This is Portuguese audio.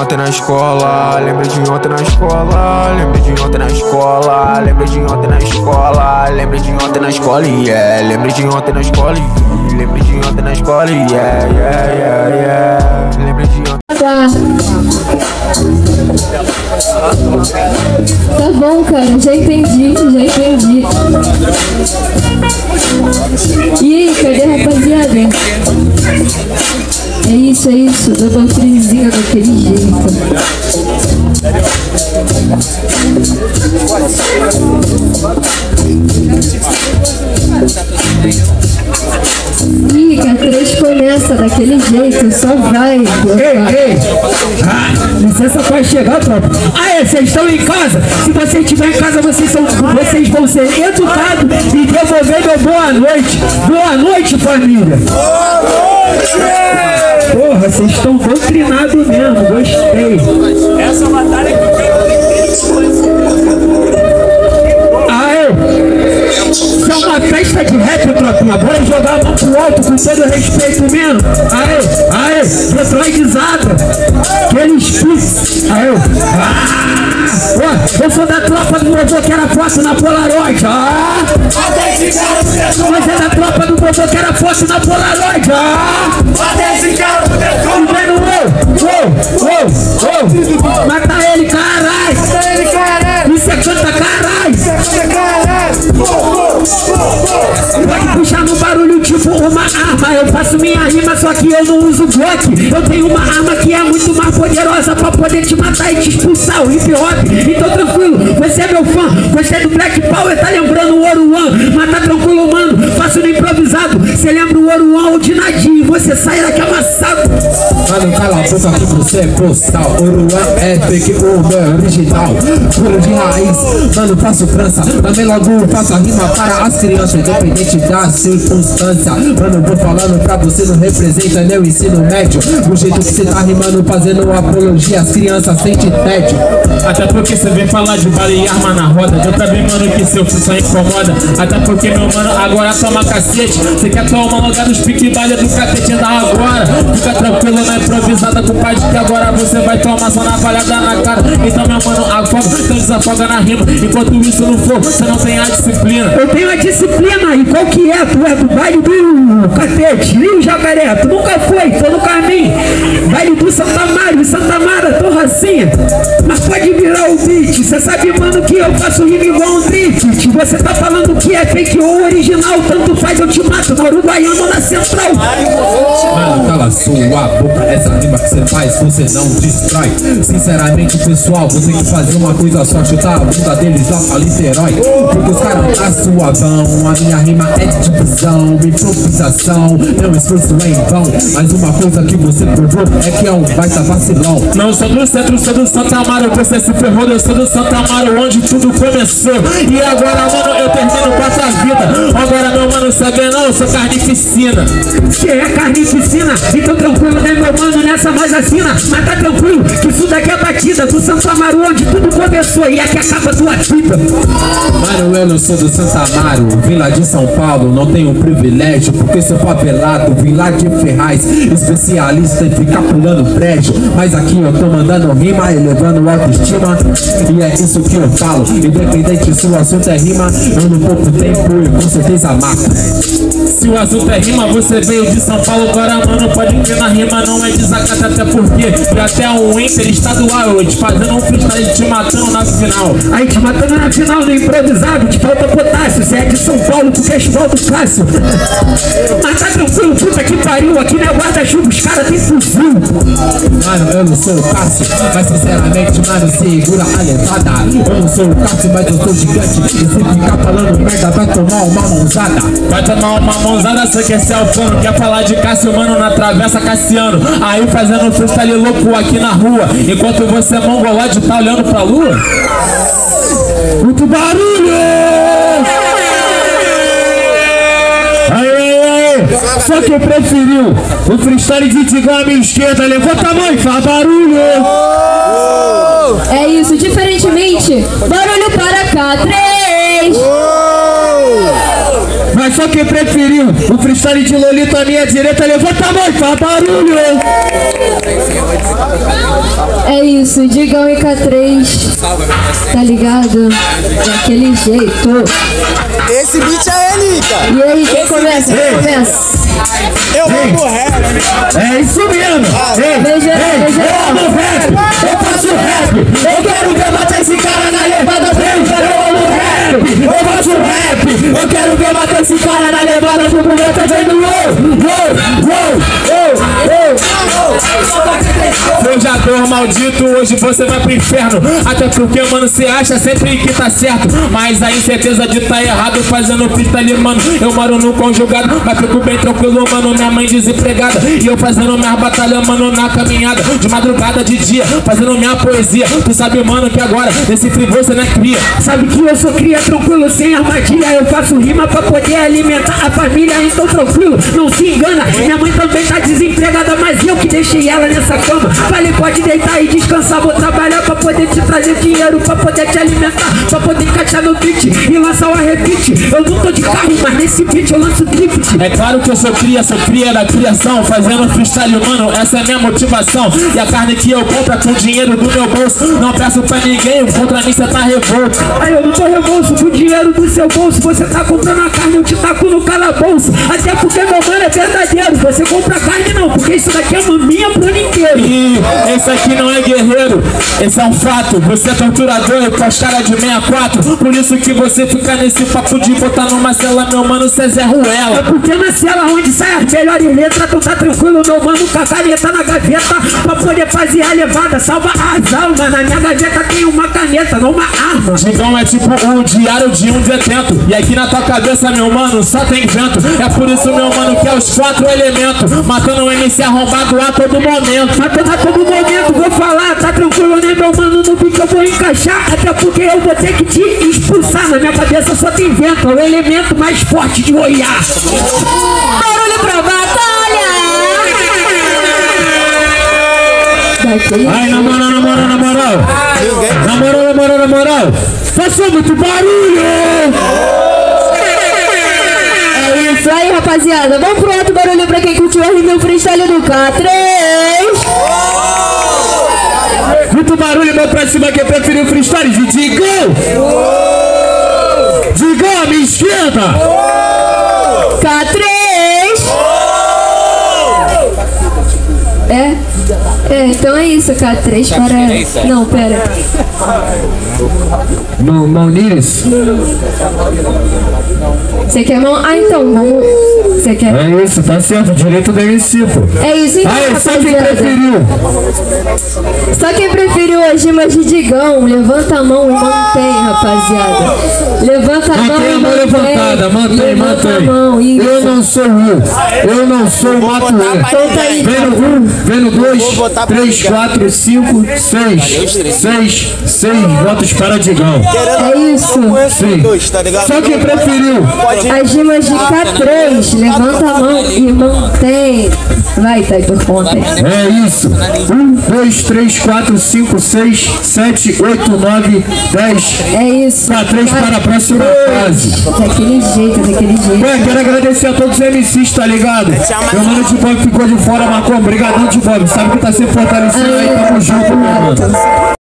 ontem na escola, lembrei de ontem na escola, lembrei de ontem na escola, lembrei de ontem na escola, lembrei de ontem na escola, yeah, lembrei de ontem na escola, lembrei de ontem na escola, yeah, yeah, yeah, yeah, lembrei de ontem. Tá. Tá bom, cara, já entendi, já entendi. E aí, cadê a rapaziada? É isso, é isso, double frizinha daquele jeito. Ih, que a três começa daquele jeito, só vai. Ei, ei! Ah, licença pode chegar, tropa. Ah, é, vocês estão em casa? Se vocês estiverem em casa, vocês, são, vocês vão ser educados e devolver meu boa noite. Boa noite, família. Boa noite! Vocês estão doutrinados mesmo, gostei. Essa batalha que eu quero Isso é uma festa de rap, tropinha. Bora jogar a mão pro alto com todo respeito mesmo. Aê, aê, Detroitizada. Aqueles pis. Aê. Ah, ó, eu sou da tropa do vovô que era foto na Polaroid. Ah. Mas é da tropa do vovô que era foto na Polaroid. Ah. Mata ele, caralho. Mata ele. Isso é canta, caralho. Isso é canta. Pode puxar no barulho tipo uma arma Eu faço minha rima, só que eu não uso Glock Eu tenho uma arma que é muito mais poderosa Pra poder te matar e te expulsar o hip hop Então tranquilo, você é meu fã Você é do Black Power, tá lembrando o Oruan Mas tá tranquilo, mano, faço no improvisado Você lembra o Oruan ou de Nadinho Você sai daqui amassado Mano, cala a boca que você é postal Oruan é fake, o meu é original Puro de raiz, mano, faço trança Também logo faço a rima para as crianças, independente da circunstância. Mano, vou falando pra você, não representa nem o ensino médio. O jeito que você tá rimando, fazendo apologia, as crianças sentem tédio. Até porque você vem falar de bala e arma na roda. Eu também, mano, que seu só incomoda. Até porque, meu mano, agora toma cacete. Você quer tomar logo nos pique balha do cacete da agora. Fica tranquilo na improvisada com o pai de que agora você vai tomar só na palhada na cara. Então, meu mano, afoga, então desafoga na rima. Enquanto isso não for, você não tem a disciplina. Eu tenho a disciplina e qual que é? Tu é do baile do Catete, Rio Jacaré, tu nunca foi, tô no caminho. Baile do Santa Mário, Santa Mara, Torracinha. Mas pode virar o beat, cê sabe, mano, que eu faço rima igual um drift. Você tá falando que é fake ou original, tanto faz, eu te mato no Uruguaiano na Central. Mano, cala sua boca, essa rima que você faz, você não distrai. Sinceramente, pessoal, você tem que fazer uma coisa só, chutar a bunda deles lá pra Niterói. Porque os caras tá suavão, a minha rima é de divisão, improvisação, não esforço é em vão. Mas uma coisa que você provou é que é um baita vacilão. Não sou do centro, sou do Santa Amaro, você se ferrou, eu sou do Santa Amaro, onde tudo começou. E agora, mano, eu termino com essa vida. Agora, meu mano, sabe não, eu sou carnificina. Que é carnificina? Então tranquilo, né, meu mano, nessa voz assina. Mas tá tranquilo, que isso daqui é batida do Santa Amaro, onde tudo começou. E aqui acaba tua vida. Mano, eu não sou do Santa Amaro, vim lá de São Paulo, não tenho privilégio, porque sou favelado, vim lá de Ferraz, especialista em ficar pulando prédio. Mas aqui eu tô mandando rima, elevando autoestima, e é isso que eu falo. Independente se o assunto é rima, eu no pouco tempo e com certeza mato. Se o assunto é rima, você veio de São Paulo, agora mano, pode crer na rima, não é desacata, até porque já até um Inter estadual hoje, fazendo um freestyle te matando na final. Aí te matando na final no improvisado, te falta potássio, São Paulo, tu quer do Cássio. Mas tá tranquilo, puta que pariu, aqui não é guarda-chuva, os caras têm fuzil. Mano, eu não sou o Cássio, mas sinceramente, mano, segura a levada. Eu não sou o Cássio, mas eu sou gigante. E se ficar falando merda, vai tomar uma mãozada. Vai tomar uma mãozada, você quer ser alfano, quer falar de Cássio, mano, na travessa Cassiano. Aí fazendo freestyle louco aqui na rua, enquanto você mongolode tá olhando pra lua. Muito barulho! Aí, aí, Só que preferiu o freestyle de Tigão à minha esquerda. Levanta a mão e faz barulho! É isso, diferentemente. Barulho para cá, três. Mas só quem preferiu o freestyle de Lolita à minha direita, levanta a mão e faz barulho! É isso, Digão e K3. Tá ligado? Daquele jeito. Esse beat é Anitta. E aí, quem começa? Quem começa? Eu amo rap. É isso mesmo. Ei, Beijo, ei, beijo. eu amo rap, eu faço rap. Eu quero ver matar esse cara na levada frente. Eu amo rap, eu faço rap. Eu quero ver matar esse cara na levada do momento fazendo uou, uou, uou, uou, uou. Maldito, hoje você vai pro inferno. Até porque, mano, cê acha sempre que tá certo. Mas a incerteza de tá errado, fazendo pista ali, mano. Eu moro no conjugado, mas fico bem tranquilo, mano. Minha mãe desempregada. E eu fazendo minha batalha, mano, na caminhada. De madrugada, de dia, fazendo minha poesia. Tu sabe, mano, que agora, nesse frio você não é cria. Sabe que eu sou cria tranquilo, sem armadilha. Eu faço rima pra poder alimentar a família. Então tranquilo, não se engana. Minha mãe também tá desempregada, mas eu que deixei ela nessa cama. Falei, pode deitar e descansar. Vou trabalhar pra poder te trazer dinheiro, pra poder te alimentar, pra poder encaixar no beat e lançar o repeat. Eu não tô de carro, mas nesse beat eu lanço drift. É claro que eu sou cria, sou cria da criação Fazendo freestyle, mano, essa é minha motivação E a carne que eu compro é com o dinheiro do meu bolso Não peço pra ninguém, contra mim cê tá revolto Aí eu não tô revolso com o dinheiro do seu bolso. Você tá comprando a carne, eu te taco no calabouço. Até porque meu mano é verdadeiro. Você compra carne não, porque isso daqui é maminha pro ano inteiro. E esse aqui não é guerreiro, esse é um fato Você é torturador com as caras de 64 Por isso que você fica nesse papo de botar numa cela Meu mano, cê é Zé É Ruela porque na cela onde sai as melhores letras, tu tá tranquilo, meu mano, com a caneta na gaveta pra poder fazer a levada, salva as almas. Na minha gaveta tem uma caneta, não uma arma. Digão é tipo o diário de um detento E aqui na tua cabeça, meu mano, só tem vento É por isso, meu mano, que é os quatro elementos Matando o MC arrombado a todo momento Mas a todo momento vou falar, tá tranquilo, né, meu mano? No beat eu vou encaixar, até porque eu vou ter que te expulsar. Na minha cabeça só tem vento, é o elemento mais forte de Goiás. Barulho pra batalha! Ai, na moral, na moral, na moral. Na moral, na moral, na moral. Passou muito barulho! É isso aí, rapaziada. Vamos pro outro barulho pra quem curtiu a rima e o freestyle do K3. Muito barulho, meu pra cima que preferiu freestyle de Digão! Digão, à minha esquerda! K3. É? É, então é isso, K3 para. Não, pera. Mão, mão nisso. Você quer mão? Ah, então, vamos. Você quer? É isso, tá certo, direito do MC, pô. É isso então, Aí, só quem preferiu. Só quem preferiu as rimas de Digão, levanta a mão e mantém, rapaziada. Levanta a mão Mantém a mão mantém. levantada, mantém, mantém. a mão, isso. Eu não sou o, eu não sou o. Então tá aí. Vem no um, vem no dois, Três, Digão. quatro, cinco, seis. Seis, seis votos para Digão. É isso. Sim. dois, tá ligado? Só quem preferiu. As rimas de K3, levanta a mão e mantém. Vai, tá aí por conta. É isso. Um, dois, três, quatro, cinco, seis, sete, oito, nove, dez. É isso. Pra três para a próxima fase. Daquele jeito, daquele jeito. Ué, quero agradecer a todos os MCs, tá ligado? Meu mano de Bob ficou de fora, Marcão. Obrigadão de Bob. Sabe que tá sempre fortalecendo aí, tamo junto, meu mano.